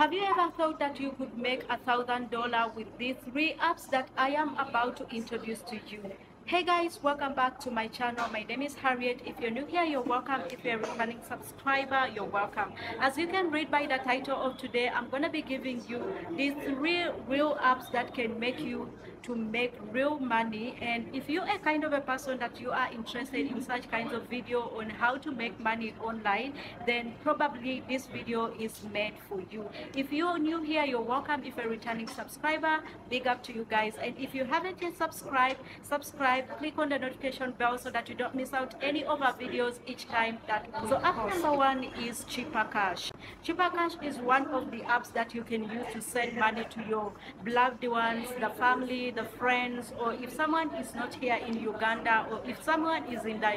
Have you ever thought that you could make a thousand dollar with these three apps that I am about to introduce to you? Hey guys, welcome back to my channel. My name is Harriet. If you're new here, you're welcome. If you're a returning subscriber, you're welcome. As you can read by the title of today, I'm going to be giving you these three real apps that can make you to make real money and if you're a kind of a person that you are interested in such kinds of video on how to make money online then probably this video is made for you if you're new here you're welcome if you're a returning subscriber big up to you guys and if you haven't yet subscribed subscribe click on the notification bell so that you don't miss out any of our videos each time that so app number one is Chipper Cash Chipper Cash is one of the apps that you can use to send money to your loved ones the family the friends or if someone is not here in Uganda or if someone is in the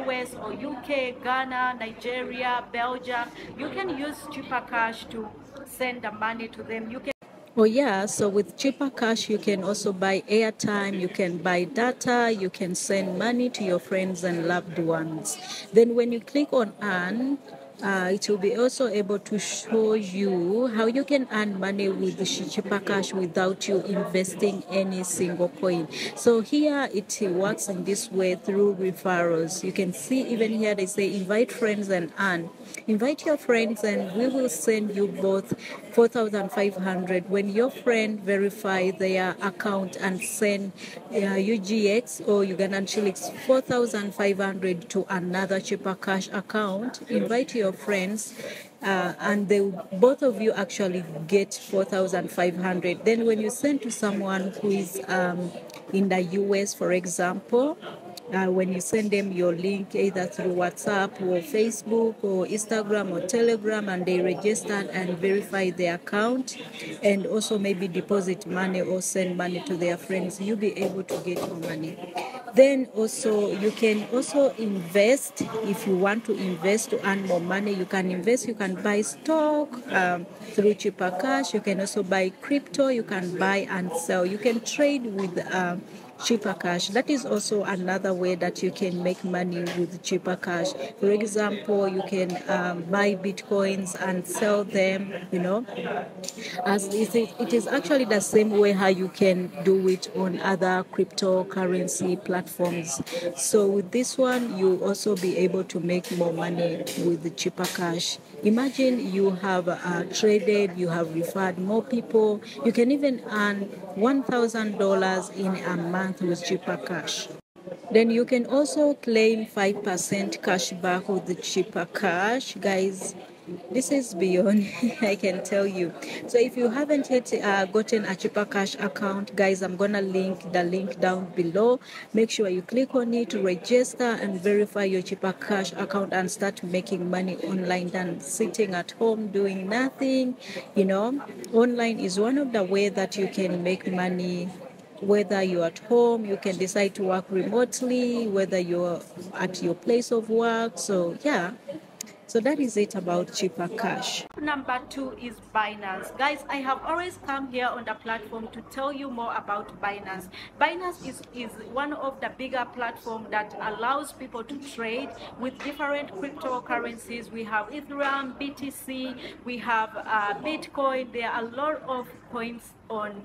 US or UK, Ghana, Nigeria, Belgium, you can use Chipper Cash to send the money to them. You can Oh yeah, so with Chipper Cash you can also buy airtime, you can buy data, you can send money to your friends and loved ones. Then when you click on earn, uh, it will be also able to show you how you can earn money with Chipper Cash without you investing any single coin. So here it works in this way through referrals. You can see even here they say invite friends and earn. Invite your friends and we will send you both 4500 when your friend verify their account and send uh, UGX or Ugandan shillings 4500 to another Chipper Cash account invite your friends uh, and both of you actually get 4500 then when you send to someone who is um, in the us for example uh, when you send them your link either through WhatsApp or Facebook or Instagram or Telegram and they register and verify their account and also maybe deposit money or send money to their friends, you'll be able to get your money. Then also you can also invest if you want to invest to earn more money. You can invest, you can buy stock um, through Chipper Cash. You can also buy crypto. You can buy and sell. You can trade with. Um, Chipper Cash. That is also another way that you can make money with Chipper Cash. For example, you can um, buy bitcoins and sell them, you know, as it is actually the same way how you can do it on other cryptocurrency platforms. So with this one, you'll also be able to make more money with Chipper Cash. Imagine you have uh, traded, you have referred more people, you can even earn $1,000 in a month with Chipper Cash. Then you can also claim 5% cash back with the Chipper Cash. Guys, this is beyond i can tell you so if you haven't yet uh, gotten a Chipper Cash account guys i'm gonna link the link down below make sure you click on it register and verify your Chipper Cash account and start making money online than sitting at home doing nothing you know online is one of the way that you can make money whether you're at home, you can decide to work remotely, whether you're at your place of work. So, yeah. So that is it about Chipper Cash. Number two is Binance. Guys, I have always come here on the platform to tell you more about Binance. Binance is, is one of the bigger platform that allows people to trade with different cryptocurrencies. We have Ethereum, BTC, we have uh, Bitcoin. There are a lot of coins on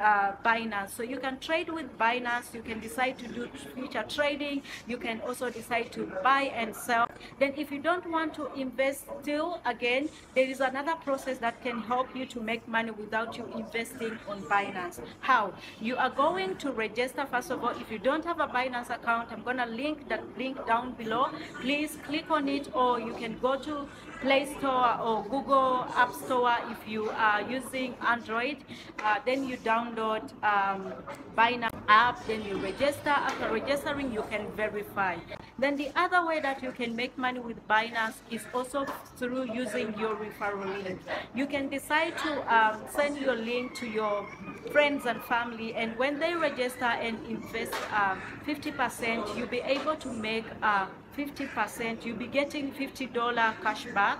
uh, Binance. So you can trade with Binance, you can decide to do future trading, you can also decide to buy and sell. Then if you don't want to invest still, again, there is another process that can help you to make money without you investing on Binance. How? You are going to register, first of all, if you don't have a Binance account, I'm going to link that link down below. Please click on it or you can go to Play Store or Google App Store if you are using Android. Uh, then you download um, Binance app, then you register. After registering, you can verify. Then the other way that you can make money with Binance is also through using your referral link. You can decide to um, send your link to your friends and family, and when they register and invest 50%, um, you'll be able to make uh, 50%, you'll be getting $50 cash back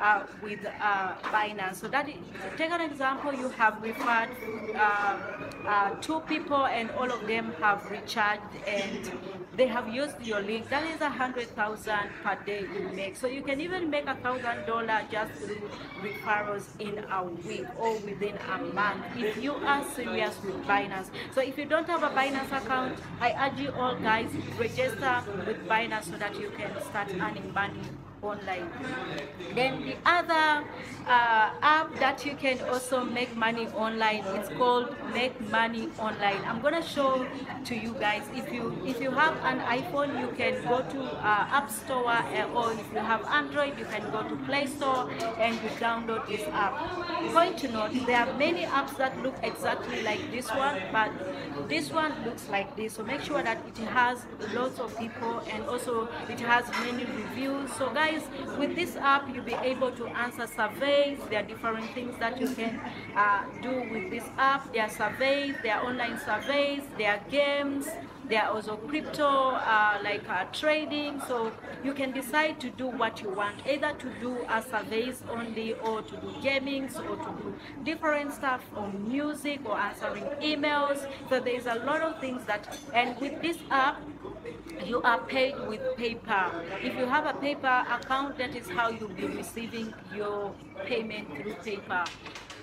uh, with uh, Binance. So that is, take an example, you have referred uh, two people and all of them have recharged and they have used your link. That is a hundred thousand per day you make. So you can even make a thousand dollar just through referrals in a week or within a month if you are serious with Binance. So if you don't have a Binance account, I urge you all guys register with Binance so that you can start earning money online. Then the other uh, app that you can also make money online it's called Make Money Online. I'm gonna show to you guys. If you if you have an iPhone, you can go to uh, App Store, uh, or if you have Android, you can go to Play Store and you download this app. Point to note, there are many apps that look exactly like this one, but this one looks like this. So make sure that it has lots of people and also it has many reviews. So guys guys with this app you'll be able to answer surveys. There are different things that you can uh, do with this app. There are surveys there are online surveys there are games there are also crypto uh, like uh, trading. So you can decide to do what you want either to do uh, surveys only or to do gamings or to do different stuff on music or answering emails. So there's a lot of things that and with this app you are paid with PayPal. If you have a PayPal account, that is how you'll be receiving your payment through PayPal.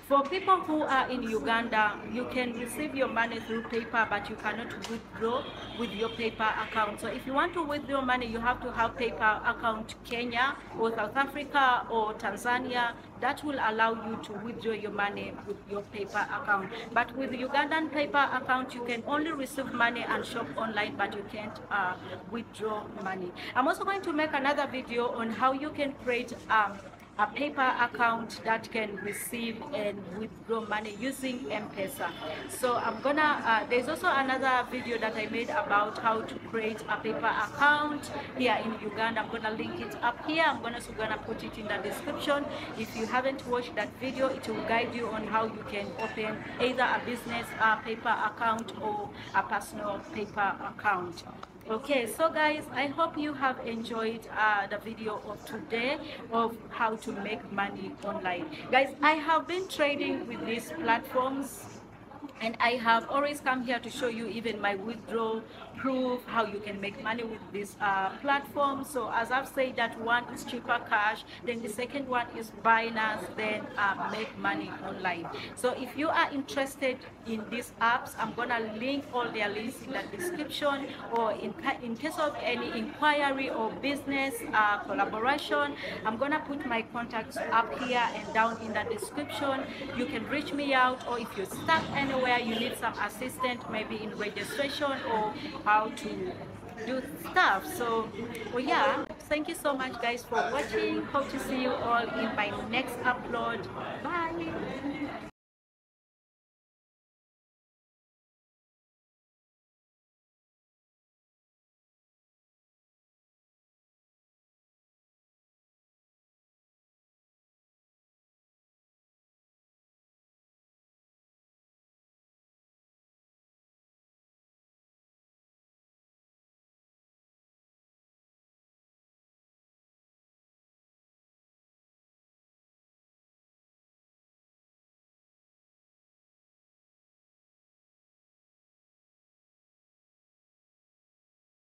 For people who are in Uganda, you can receive your money through PayPal, but you cannot withdraw with your PayPal account. So if you want to withdraw money, you have to have PayPal account Kenya or South Africa or Tanzania. That will allow you to withdraw your money with your PayPal account. But with Ugandan PayPal account, you can only receive money and shop online, but you can't uh, withdraw money. I'm also going to make another video on how you can create um, a PayPal account that can receive and withdraw money using M-Pesa. So I'm gonna, uh, there's also another video that I made about how to create a PayPal account here in Uganda. I'm gonna link it up here. I'm gonna, also gonna put it in the description. If you haven't watched that video, it will guide you on how you can open either a business uh, PayPal account or a personal PayPal account okay so guys i hope you have enjoyed uh, the video of today of how to make money online. Guys i have been trading with these platforms and I have always come here to show you even my withdrawal proof how you can make money with this uh, platform. So as I've said that one is Chipper Cash then the second one is Binance then uh, make money online. So if you are interested in these apps I'm gonna link all their links in the description or in, in case of any inquiry or business uh, collaboration I'm gonna put my contacts up here and down in the description. You can reach me out or if you're stuck anywhere you need some assistance maybe in registration or how to do stuff. So well yeah. Thank you so much guys for watching. Hope to see you all in my next upload. Bye